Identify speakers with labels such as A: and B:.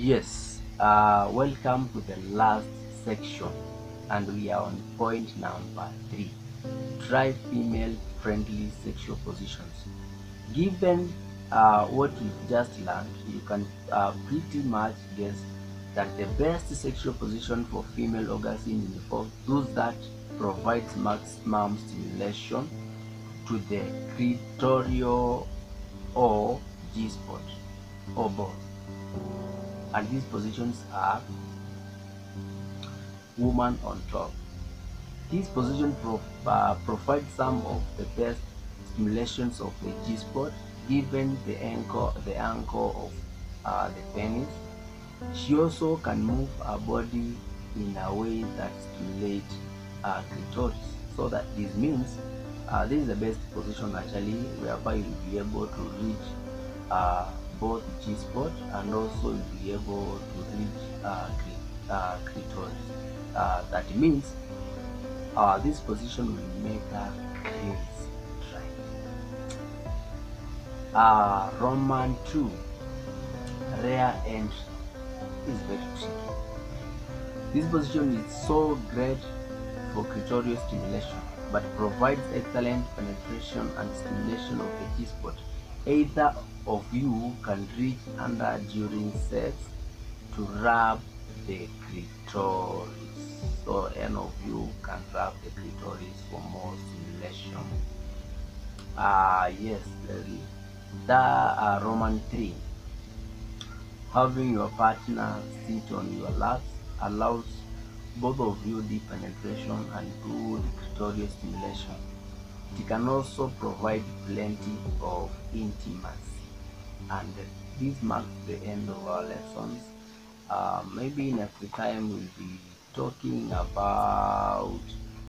A: Yes, uh, welcome to the last section, and we are on point number three. Try female friendly sexual positions. Given uh, what we've just learned, you can uh, pretty much guess that the best sexual position for female orgasm involves those that provides maximum stimulation to the clitoral or G spot or both. And these positions are woman on top. This position pro- uh, provides some of the best stimulations of the G spot given the anchor the anchor of uh, the penis. She also can move her body in a way that stimulates uh, clitoris. So that this means uh, this is the best position actually whereby you'll be able to reach uh, both G spot and also you'll be able to reach uh, uh, clitoris. Uh, that means uh, this position will make her crazy right. Uh, Roman 2 rear entry is very tricky. This position is so great for clitoral stimulation, but provides excellent penetration and stimulation of the G spot. Either of you can reach under during sex to rub the clitoris. So any of you can rub the clitoris for more stimulation. Ah yes, the, the uh, Roman 3. Having your partner sit on your lap allows both of you deep penetration and good clitoral stimulation. It can also provide plenty of intimacy. And this marks the end of our lessons. Uh, maybe next time we'll be talking about